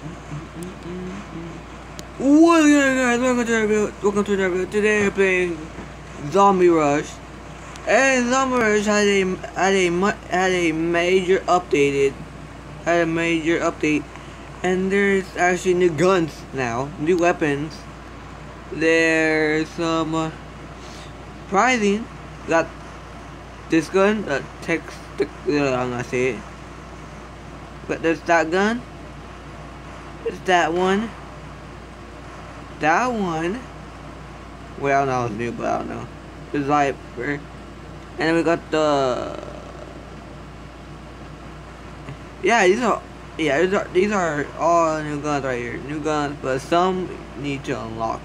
What's going on guys? Welcome to the review. Welcome to the review. Today we're playing Zombie Rush. And Zombie Rush had a had a had a major updated had a major update and there's actually new guns now, new weapons. There's some uh, surprising. Got this gun, the text. Uh, I'm gonna say it. But there's that gun. There's that one. That one. Well, no, it's new, but I don't know. The Viper. And then we got the. Yeah, these are. Yeah, these are, these are all new guns right here. New guns, but some need to unlock.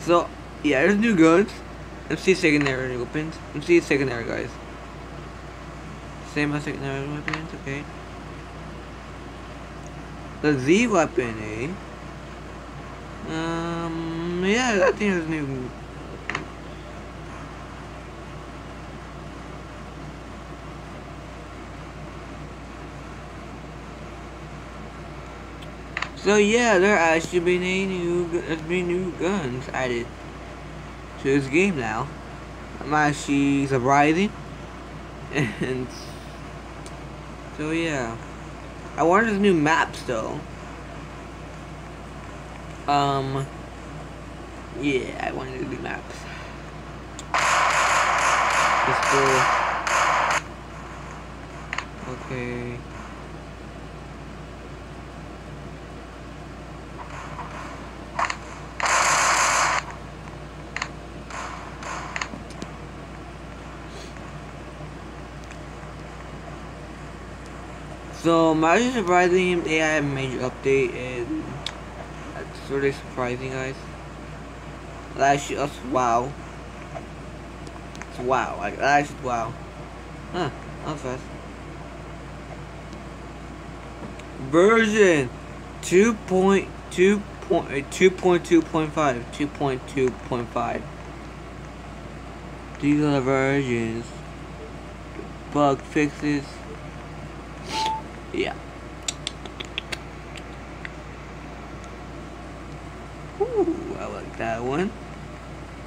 So, yeah, there's new guns. See secondary weapons. See secondary, guys. Same as secondary weapons, okay. The Z weapon, eh? Um, yeah, I think it's new. So yeah, there actually been a new, there's been new guns added to this game now. I'm actually surprising, and so yeah. I wanted new maps though. Um, yeah, I wanted new maps. Let's go. Okay. So, Magic surprising, they had a major update, and that's really surprising, guys. Actually, us wow. It's wow, like, actually, wow. Huh, that was fast. Version 2.2.2.5, uh, 2.2.5. These are the versions. Bug fixes. Yeah. Ooh, I like that one.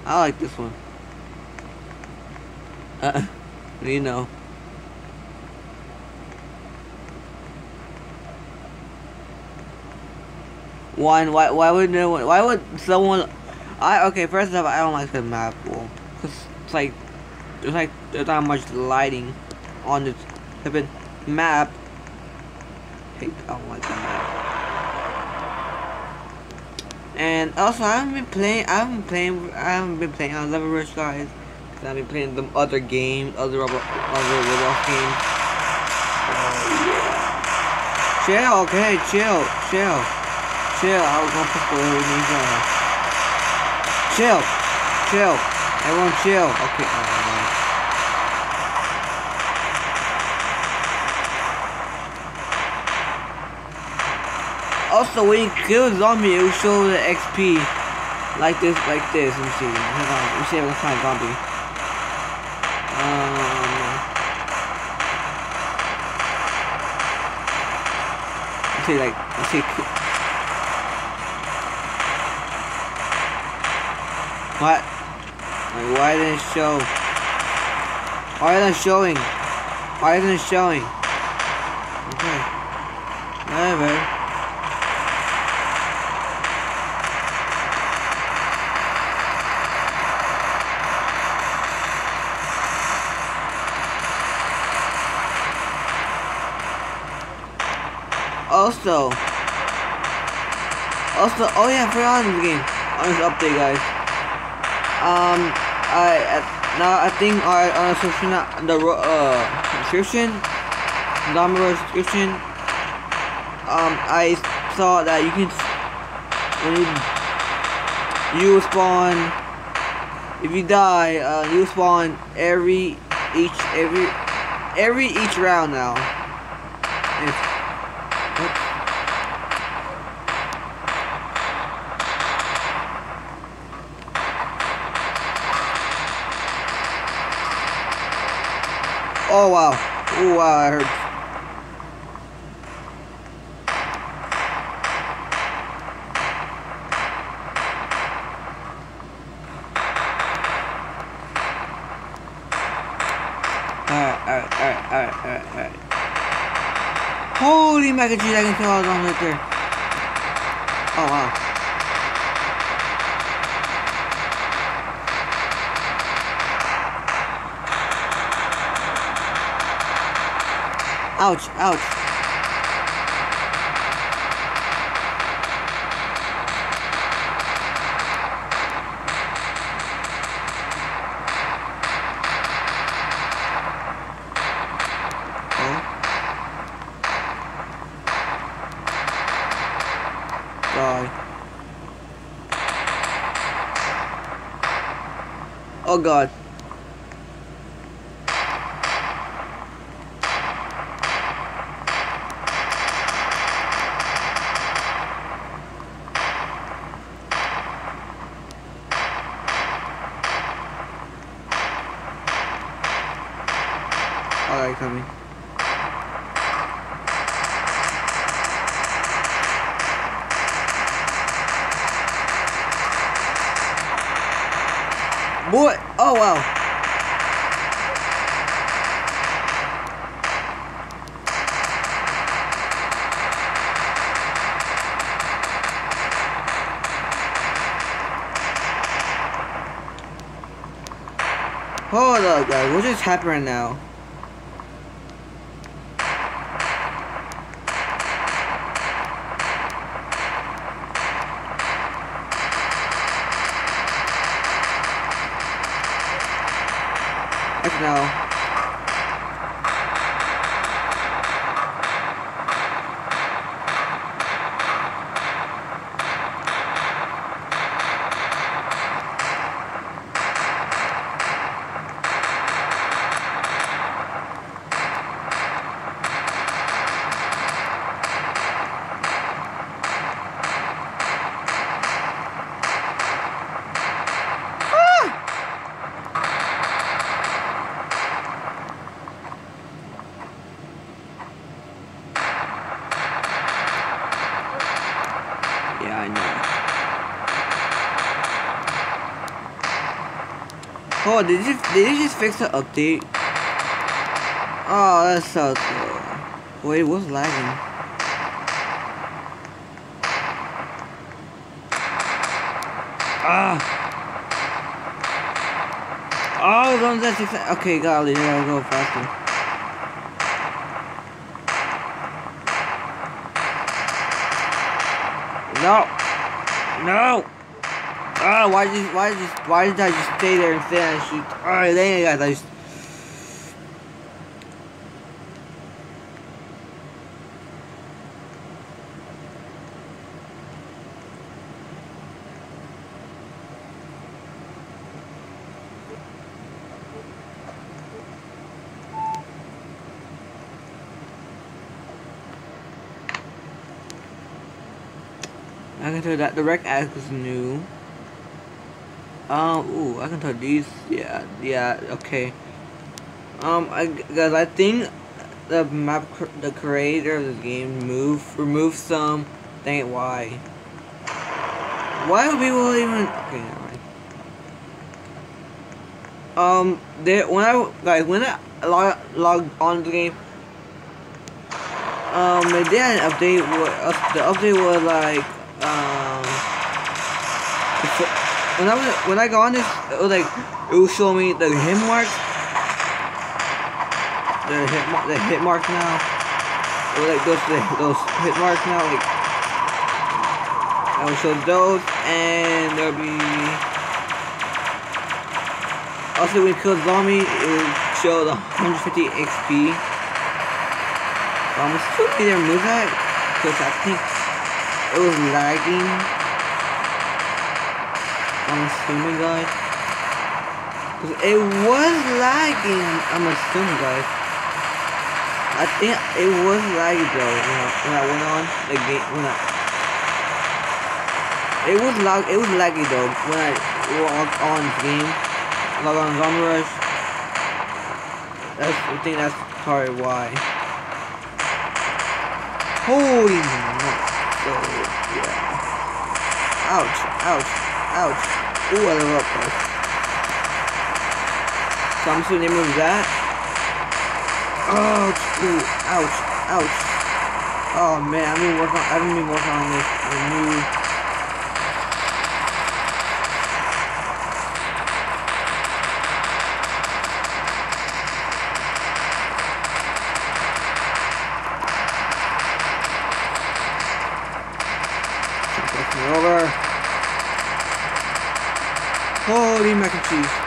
I like this one. Uh, you know. One, why, why would no one, why would someone, I, okay, first off, I don't like the map because it's like, there's like, there's not much lighting on this map, hate I don't like that. And also I haven't been playing I haven't been playing I haven't been playing on Level Rush guys. Cause I've been playing some other games, other other Roblox games. Chill, okay, chill, chill. Chill, I was gonna put the ninja. Chill, chill. Everyone chill. Okay, oh, Also, when you kill a zombie, it will show the XP. Like this, like this. Let me see. Hang on. Let me see if I can find zombie. Um. Let's see, like, let's see. What? Like, why didn't it show? Why isn't it showing? Why isn't it showing? Okay. Whatever. Also, also, oh yeah, for on the game, on this update, guys. Um, I now I think I on the subscription, the uh subscription, number subscription. Um, I saw that you can when you you spawn if you die, uh, you spawn every each every every each round now. Oh, wow. Ooh, wow, I heard. Alright, alright, alright, alright, alright, alright. Holy mac and cheese, I can kill all going right there. Oh, wow. Ouch, ouch. Oh, oh god. Hold up guys, what just happened right now? Oh, did you did you just fix the update? Oh, that sucks. Wait, what's lagging? Ah. Oh, don't that six. Okay, golly, I gotta go faster. No. No. Ah, why did why did why did I just stay there and and shoot? Alright, then guys, I just... I can tell that direct access new. Um, ooh, I can tell these. Yeah, yeah, okay. Um, I, guys, I think the map, the creator of this game moved, removed some. Dang it, why? Why would people even? Okay, never mind. Um, there when I guys when I log log on the game, um, they did an update. Uh, the update was like um when I was when I got on this, it was like it will show me the hit marks, the hit the hit marks now. It was like those those hit marks now, like I will show those, and there'll be also when you kill zombie, it will show the 150 XP. I'm assuming they remove that because I think it was lagging. I'm assuming, guys. Cause it was lagging. I'm assuming, guys. I think it was lagging though when I, when I went on the game. When I it was lag. It was laggy though when I logged on the game. Log on Zombie Rush. That's I think that's probably why. Holy so yeah. Ouch! Ouch! Ouch! Ooh, I up first. So I'm just gonna remove that. Ouch, ooh, ouch, ouch. Oh man, I've been working. I've been working on this new. Holy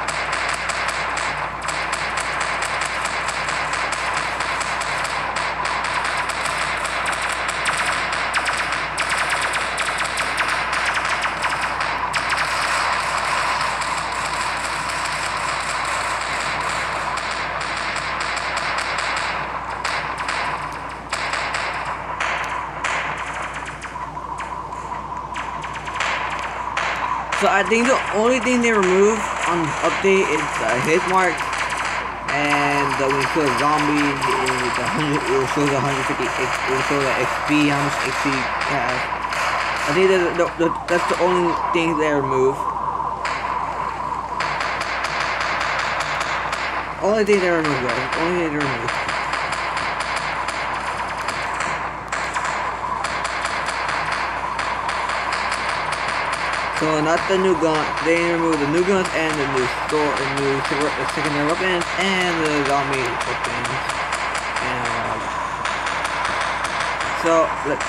I think the only thing they remove on update is the hit mark and the when you kill a zombie, it, it will show the 150 X, it will show the XP, how much XP you have. I think that the, the, that's the only thing they remove. Only thing they remove, guys. Only thing they remove. So not the new gun. They removed the new guns and the new store, the new the secondary weapons and the zombie weapons. And so look,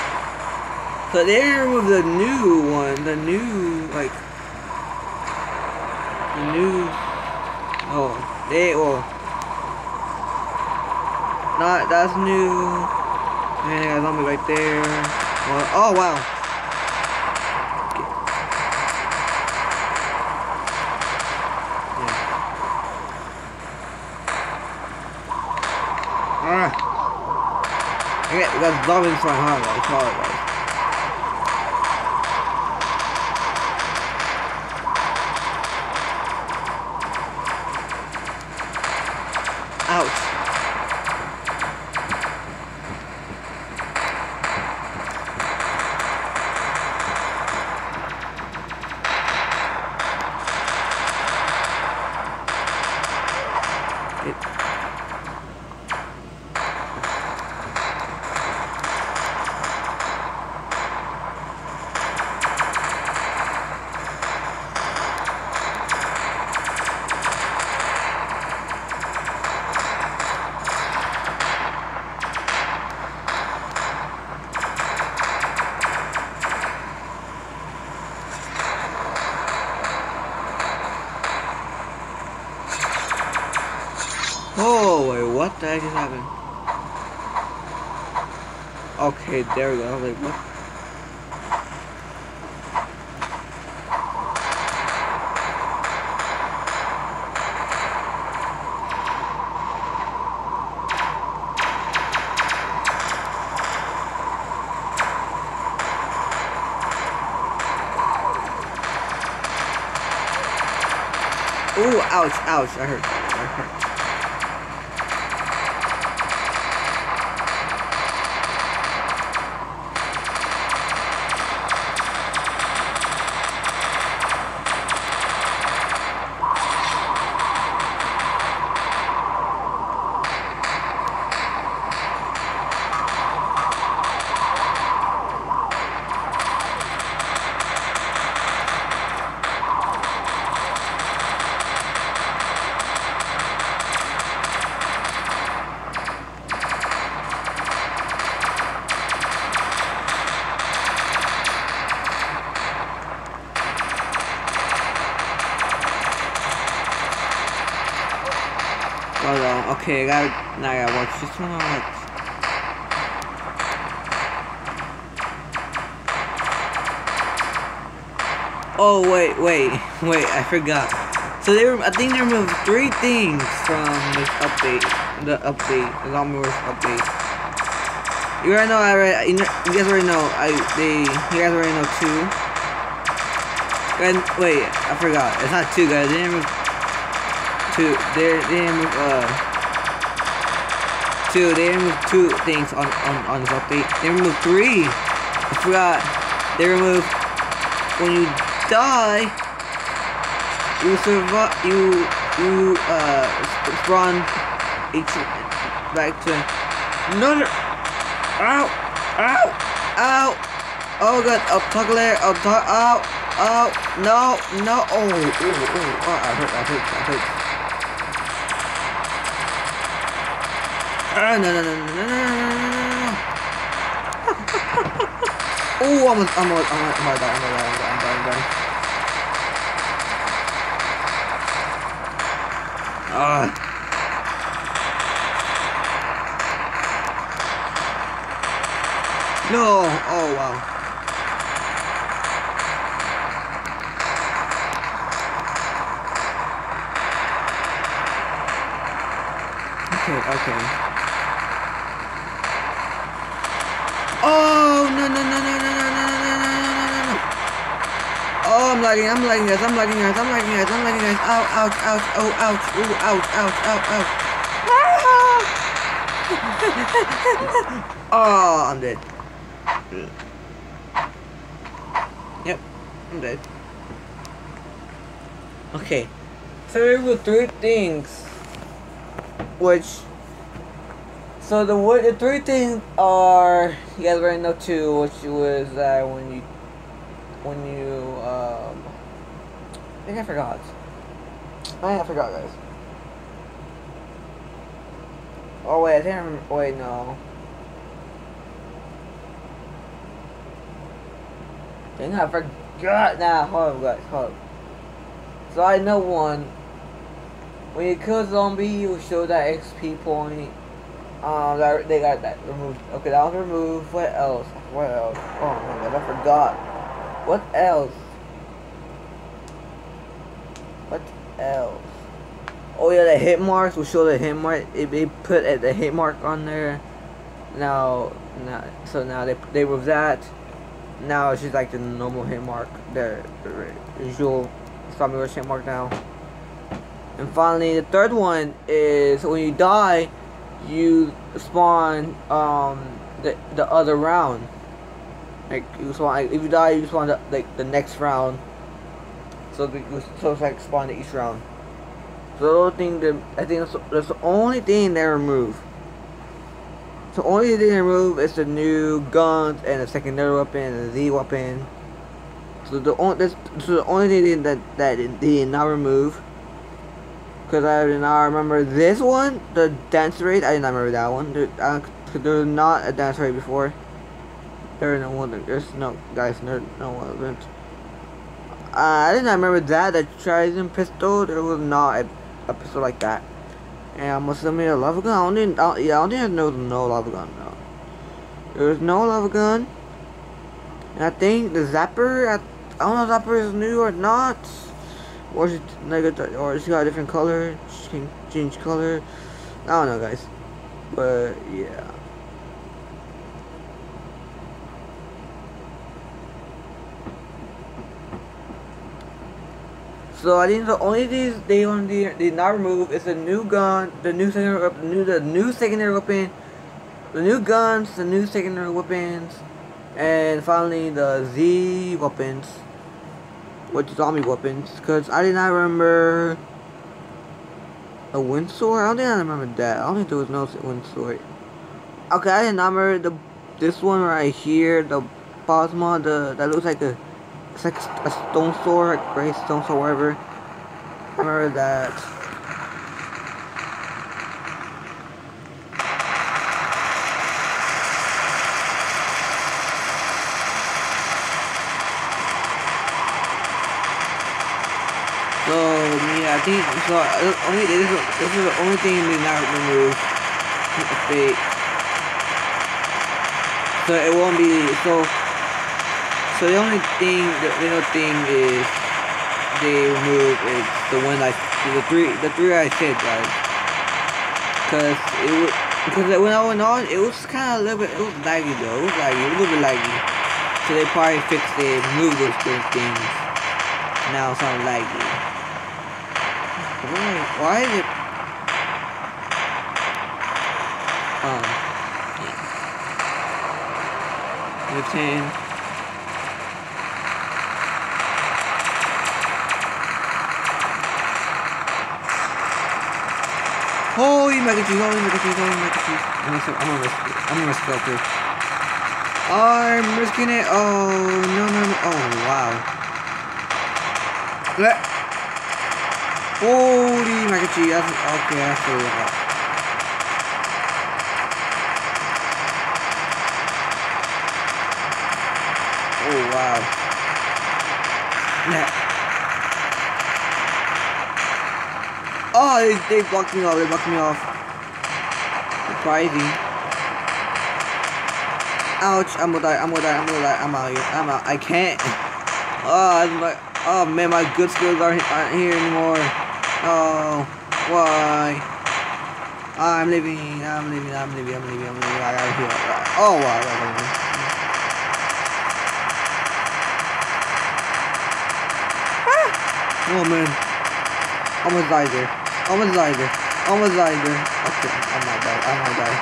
so they removed the new one, the new like the new. Oh, they well. Not that's new. And they got a zombie right there. Oh wow. Okay, we got zombies from hard, what the heck is happening? Okay, there we go. I was like, what? Ooh, ouch, ouch, I hurt. Hold on. Okay, I gotta. Now I gotta watch this one. Watch. Oh wait, wait, wait! I forgot. So they, I think they removed three things from this update. The update, the Zombie Wars update. You already know. I already. You, know, you guys already know. I they. You guys already know two. And wait, I forgot. It's not two guys. They didn't remove two. They they remove uh two. They remove two things on on on this update. They removed three. I forgot. They removed when you die. You survive. You you uh spawn each back to another. Ow! Ow! Ow! Oh god, up toggle there, up toggle, ow! Oh, no, no, oh, oh, oh, oh, I hurt, I hurt, I hurt. Ah, no, no, no, no, no, no, no, oh, I'm, I'm, I'm, I'm, I'm, I'm, I'm, I'm, I'm, I'm, I'm, I'm, Ah. No! Oh, wow. Okay, okay. Lagging, I'm lagging, guys, I'm lagging, guys, I'm lagging, guys, I'm lagging, guys. Ouch, ouch, ouch, oh, ouch, ooh, ouch, ouch, ouch, ouch. oh, I'm dead. Yep, I'm dead. Okay, so there were three things, which, so the the three things are you guys already know too, which was uh, when you when you um, I think I forgot. I forgot, guys. Oh wait, I didn't remember. Wait, no. Dang, I forgot now. Hold on, guys. Hold on. So I know one. When you kill a zombie, you show that XP point. Um, that, they got that removed. Okay, that was removed. What else? What else? Oh my god, I forgot. What else? What Oh yeah, the hit marks will show the hit mark. It, they put the hit mark on there. Now, now, so now they they remove that. Now it's just like the normal hit mark, the, the usual rush hit mark now. And finally, the third one is when you die, you spawn um the the other round. Like you spawn, like, if you die, you spawn the, like the next round. So the, so it's like spawn each round. So the thing that I think that's, that's the only thing they remove. So only thing they remove is the new guns and the secondary weapon and the Z weapon. So the only so the only thing that that they did not remove. Cause I did not remember this one, the dance rate. I did not remember that one. There, uh, there's not a dance rate before. There no one. There's no guys. There no one. Uh, I did not remember that. The Trident pistol. There was not a, a pistol like that. And I must have made a lava gun. I don't I, yeah, I don't even know no lava gun. No. There was no lava gun. And I think the zapper. I, I don't know if zapper is new or not. Or it negative? Or is it got a different color? Change color. I don't know, guys. But yeah. So I think the only things they only did not remove is the new gun, the new secondary, new the new secondary weapon, the new guns, the new secondary weapons, and finally the Z weapons, which zombie weapons. Because I did not remember a wind sword. I don't think I remember that. I don't think there was no wind sword. Okay, I did not remember the this one right here, the Phasma, the that looks like a it's like a stone sword, gray stone sword, whatever. I remember that. So yeah, I think so. Uh, only this is this is the only thing we not remove. Fate. So it won't be so. So the only thing, the little thing is they remove is the one I, the three, the three I said, guys. Cause it was, because when I went on, it was kind of a little bit, it was laggy though, it was laggy, a little bit laggy. So they probably fixed it, moved those things. Now it's not laggy. Why, why is it? Um, yeah. 15. Mac and cheese, holy mac and cheese, holy mac and cheese. I'm gonna, I'm gonna risk it. I'm gonna risk it too. I'm risking it. Oh, no, no, no. Oh, wow. Let. Holy cheese. That's, okay, that's really hot. Oh, wow. Yeah. Oh, they, they blocked me off. They blocked me off. Surprising. Ouch, I'm gonna die, I'm gonna die, I'm gonna die, I'm out here, I'm out, I can't. Ah, oh, I'm oh man, my good skills aren't, aren't here anymore. Oh, why? I'm leaving, I'm leaving, I'm leaving, I'm leaving, I'm leaving, I gotta heal. Oh, wow, wow, ah! Oh man, almost died there, almost died there, almost died there. Okay, I might die, I might die.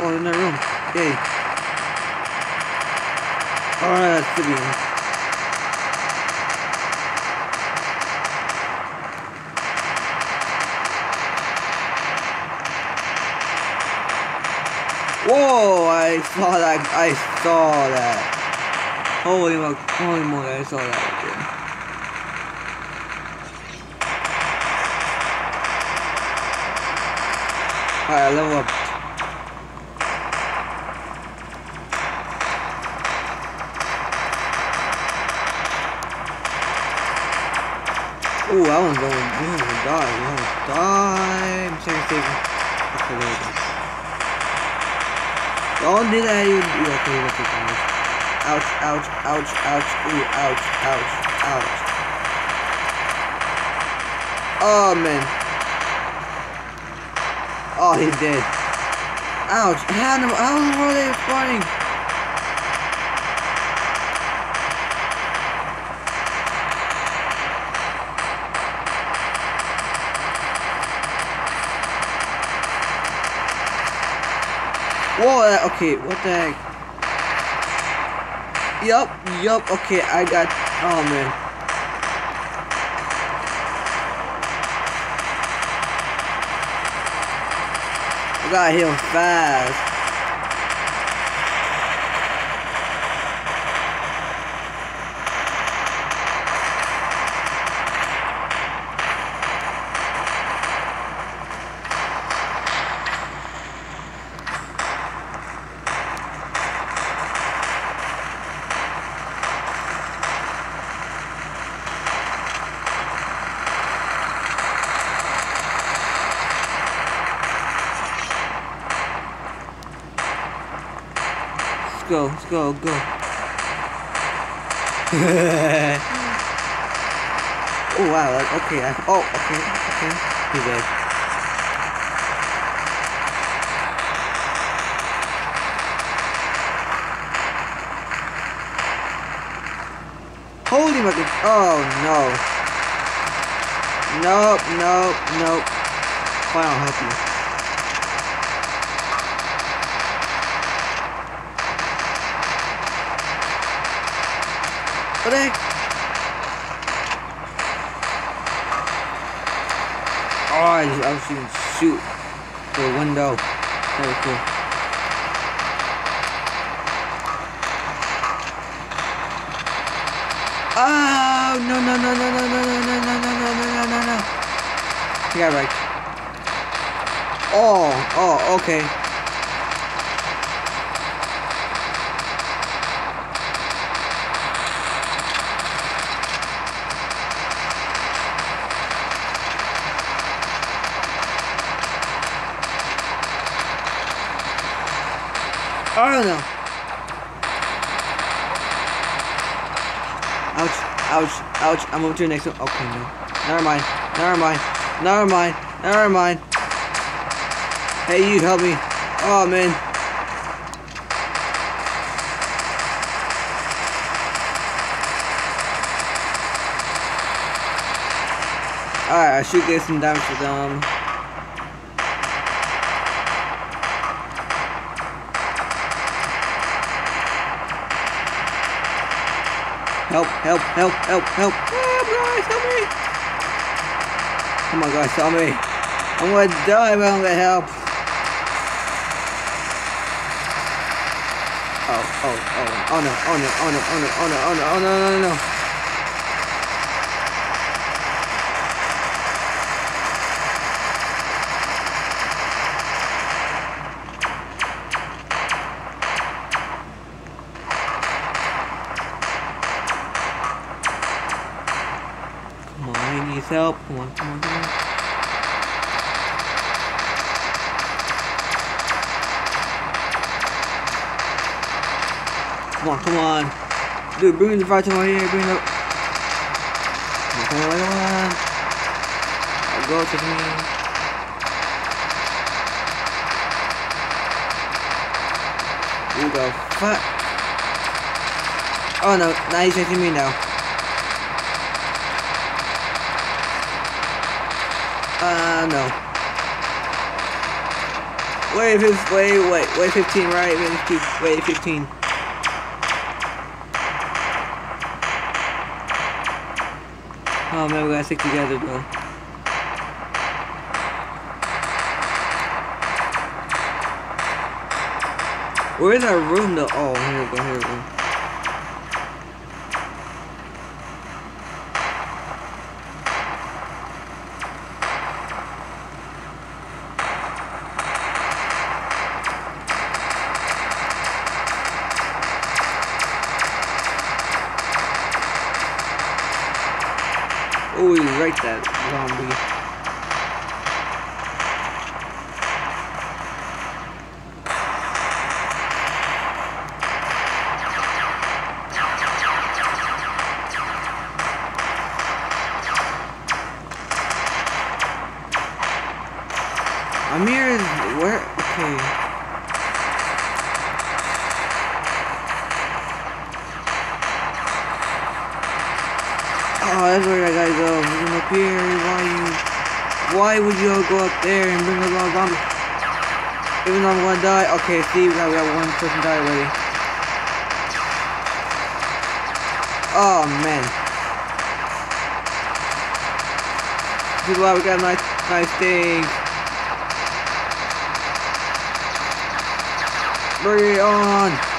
Oh, in that room. Yay. Oh, Alright, that's the beam. Whoa, I saw that, I saw that. Holy moly, holy moly, I saw that right Alright, level up. Ooh, that one's going. Almost die. You almost die. I'm second stage. Okay, there we go. Don't do that. You. Yeah, okay, let's going. Ouch, ouch, ouch, ouch. Ooh, ouch, ouch, ouch. Oh, man. Oh, he did. Ouch. How, the world are they fighting? Whoa, okay, what the heck? Yup, yup, okay, I got, oh man. Got him fast. Let's go, go. oh wow, okay, I, oh, okay, okay, he's dead. Holy fucking, oh no. Nope, nope, nope. Fine, I'll help you. Oh, I, was shooting shoot the window. Very cool. Oh no no no no no no no no no no no no no no no. Right. Oh oh okay. No. Ouch, ouch, ouch. I'm moving to the next one. Okay, no. Never mind. Never mind. Never mind. Never mind. Hey, you help me. Oh, man. Alright, I should get some damage for them. Help, help, help, help, help. Help, guys, help me. Come on, guys, help me. I'm going to die if I don't get help. Oh, oh, oh, oh no, oh no, oh no, oh no, oh no, oh no, oh no, no, no. no. Dude, bring the fire to my ear, bring the... On, come on, come on. I'll go to me. Who the fuck? Oh no, now he's chasing me now. Uh, no. Wait, fif- wait, wait, wait, 15, right? Wait, 15, wait, 15. Oh man, we gotta stick together though. Where is our room though? Oh, here we go, here we go. Oh, that's where I gotta go. Bring him up here. Why you? Why would you all go up there and bring a of zombies? Even though I'm gonna die. Okay, see, we got, we got one person die already. Oh man. This is why we got nice, nice things. Bring it on.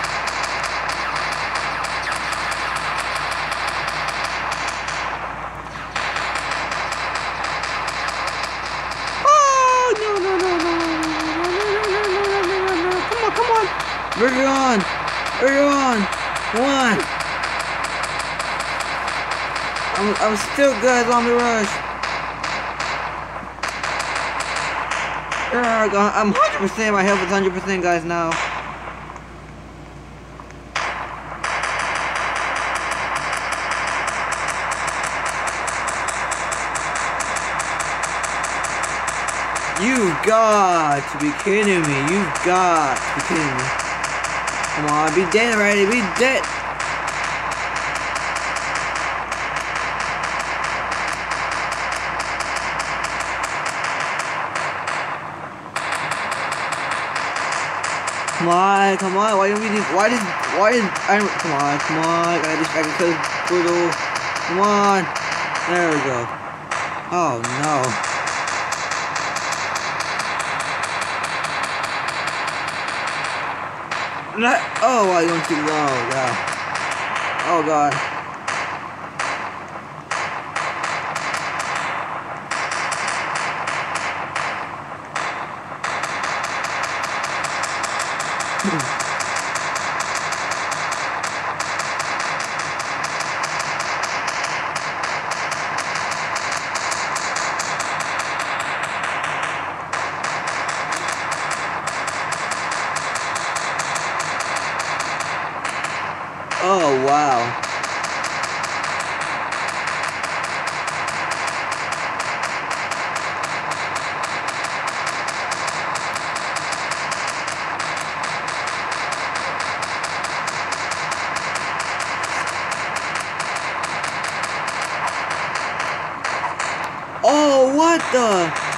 I'm, still good, zombie rush. There, I'm 100%. My health is 100%, guys, now. You've got to be kidding me. You've got to be kidding me. Come on, be dead already. Be dead. Come on, come on. Why don't we do? Why did? Why did? I come on, come on. Gotta distract because brutal. Come on. There we go. Oh no. Not, oh, I went too low. Yeah. Oh god. What the?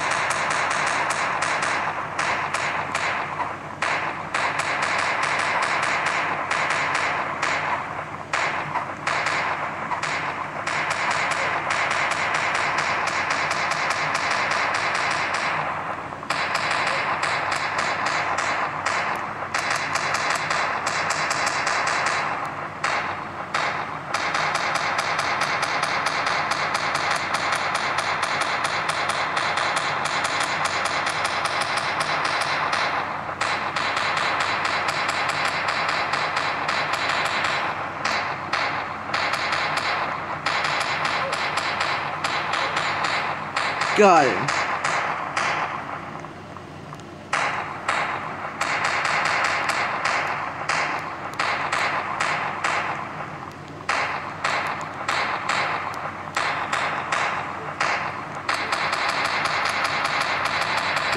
Got it.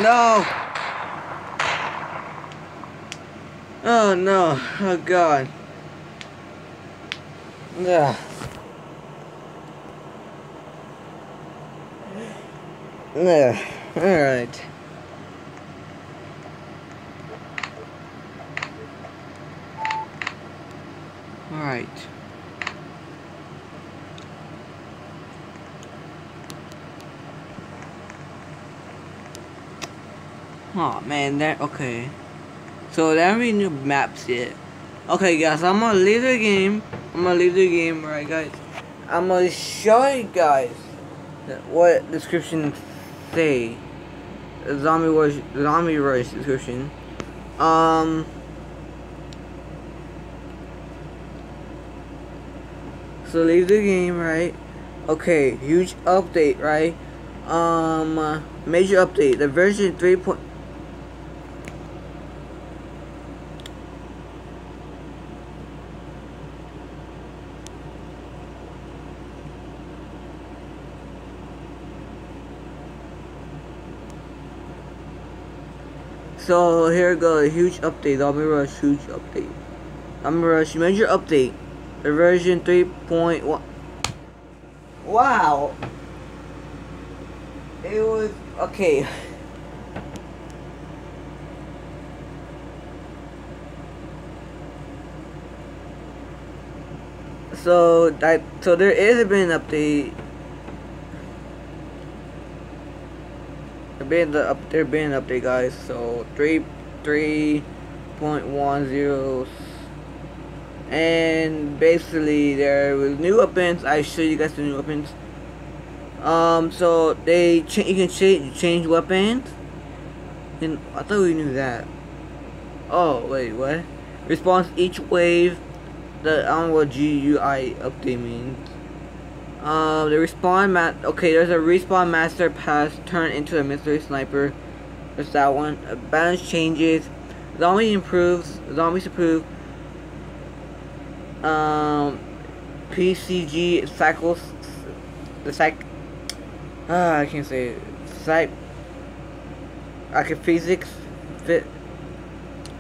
No! Oh no, oh god. Yeah. Alright. Alright. Oh man, that okay. So that we new maps yet. Okay guys, I'm gonna leave the game. I'm gonna leave the game, right guys. I'm gonna show you guys what description say. Zombie rush zombie rush description. Um So leave the game, right? Okay, huge update, right? Um major update. The version 3. So here go, a huge update, Zombie Rush, huge update. Zombie Rush, major update. The version 3.1. Wow! It was, okay. So that so there is been an update been the up there been an update guys. So 3 3.10 and basically there was new weapons I show you guys the new weapons um so they you can change change weapons and I thought we knew that. Oh wait what? Response each wave the I don't know what GUI update means um, the respawn mat. Okay, there's a respawn master pass turned into a mystery sniper. There's that one. A balance changes. Zombie improves. Zombies improve. Um, PCG cycles. The psych. Ah, I can't say. Psych. I can physics fit.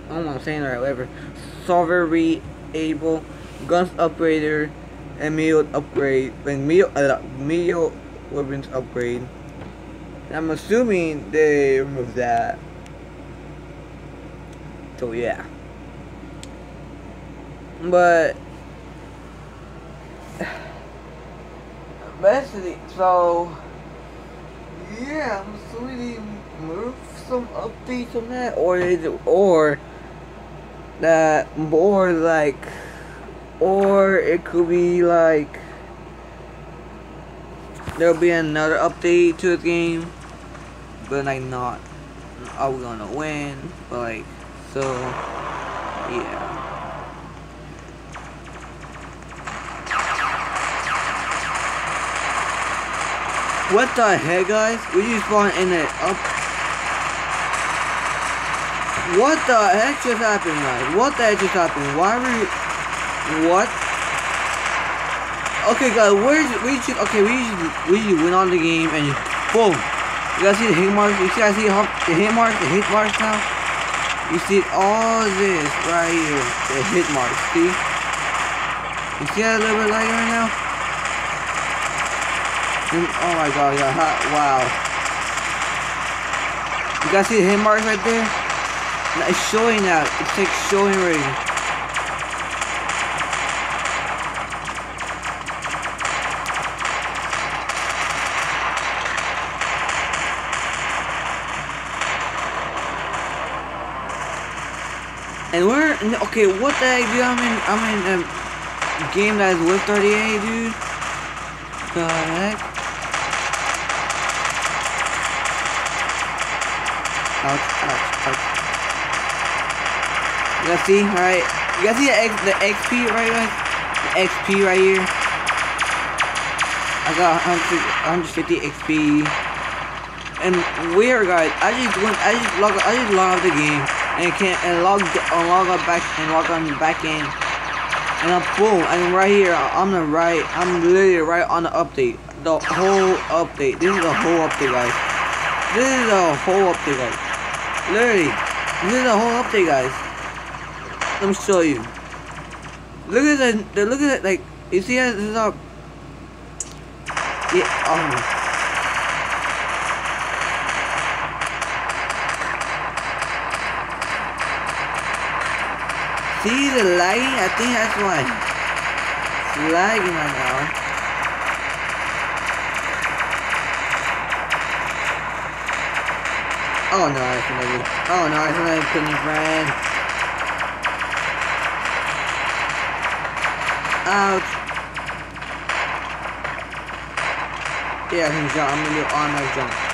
I don't know I'm saying right. Whatever. Solver re-able. Guns upgrader and meal upgrade and meal uh, meal weapons upgrade. And I'm assuming they removed that. So yeah. But basically, so yeah, I'm assuming they moved some updates on that, or they or that more like or it could be like there'll be another update to the game, but like not are we gonna win? But like so yeah. What the heck guys? We just spawned in it up What the heck just happened guys? What the heck just happened? Why were you what? Okay, guys, where we should okay we should we should win on the game and boom. You guys see the hit marks? You guys see the hit marks? The hit marks now? You see all this right here, the hit marks. See? You see that a little bit lighter right now? And, oh my god, yeah, wow. You guys see the hit marks right there? It's showing that. It's like showing already. Okay. What the heck, dude? I'm in. I'm in a game that is with 38, dude. The heck? Ouch! Ouch! Ouch! You guys see? All right. You guys see the X, the XP right, guys? The XP right here. I got 150 XP. and weird guys. I just went. I just log. I just log out the game and can and log and log out back and log on back in. And I'm boom. And right here, I'm the right. I'm literally right on the update. The whole update. This is the whole update, guys. This is the whole update, guys. Literally, this is the whole update, guys. Let me show you. Look at that. the look at it. Like you see, how this is our. Yeah. Oh. See the lagging? I think that's why. It's lagging right now. Oh no, I accidentally. Oh no, I accidentally put in friend. Ouch. Yeah, I can jump. I'm gonna do automatic jump.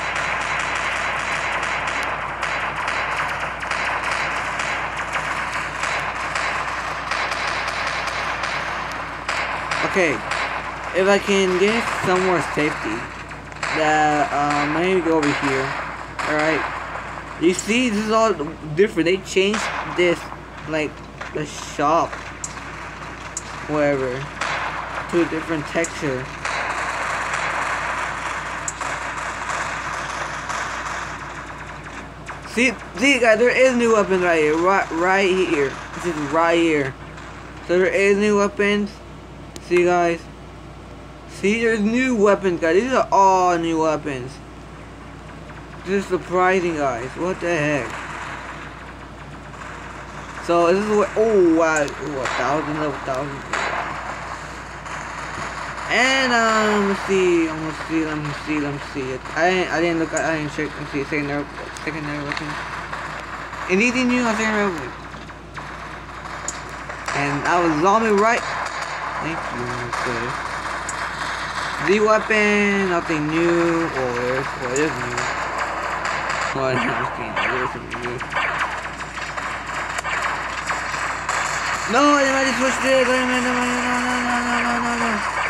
Okay, if I can get some more safety, that um, maybe go over here. All right. You see, this is all different. They changed this, like, the shop, whatever, to a different texture. See, see, guys, there is new weapons right here, right, right here. This is right here. So there is new weapons. See, guys. See, there's new weapons, guys. These are all new weapons. This is surprising, guys. What the heck? So this is what. Oh wow! Ooh, a thousand of thousand. And um, let's see. Let's see. Let me see. Let me see. It. I didn't. I didn't look. at I didn't check. Let's see. Secondary. Secondary weapon. Anything new on secondary weapon? And I was zombie right. Thank you. Okay. The weapon. Nothing new. Oh, there's. Oh, it is new. I looking? you. No, I switched it. No, no, no, no, no, no, no, no.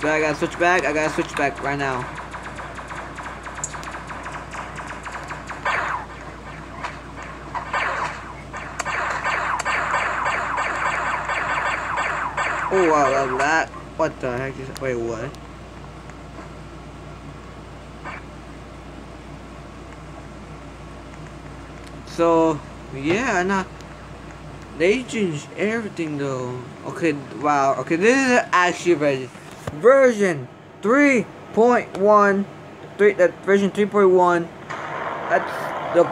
Back, I gotta switch back, I gotta switch back right now. Oh wow, that, what the heck is, wait, what? So, yeah, not, they changed everything though. Okay, wow, okay, this is actually very version 3.1 three that version 3.1 that's the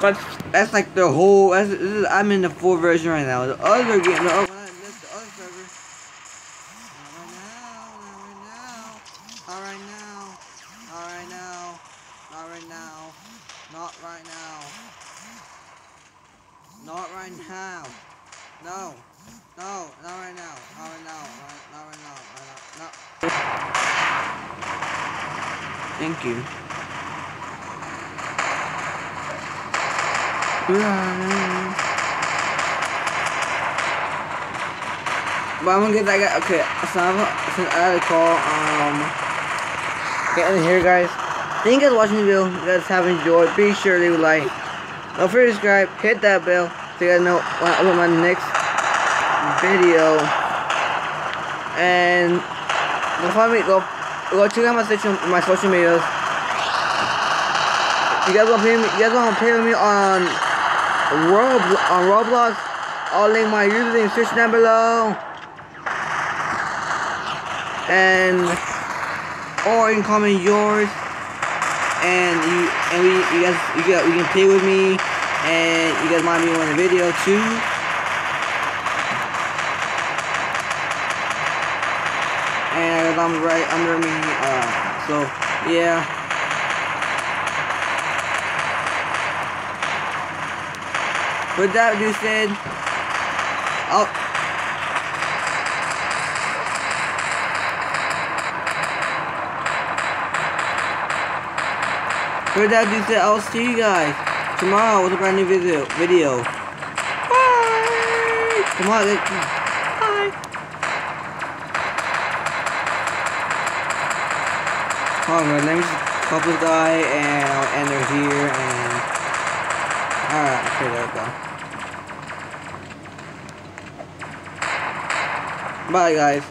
that's that's like the whole that's, is, I'm in the full version right now. The other game the other server not right now not right now not right now not right now not right now not right now no no not right now not right now not right now no. Thank you. That guy. Okay, so I'm, since I had a call, um, getting here, guys. Thank you guys watching the video. You guys have enjoyed. Be sure to like. Don't forget to subscribe. Hit that bell so you guys know when I upload my next video. And Go follow me. Go go check out my social my social medias. You guys want to pay me? You guys want to pay me on Rob on Roblox? I'll link my username description down below. And or you can comment yours. and you and we you guys you got you can play with me and you guys might be on the video too. And I'm right under me, uh, so yeah. With that being said, I'll That being said, I'll see you guys tomorrow with a brand new video. Video. Bye. Come on, let's, bye. Hold on, my name's Couple Guy, and I'll end it here. And alright, okay, there we go. Bye, guys.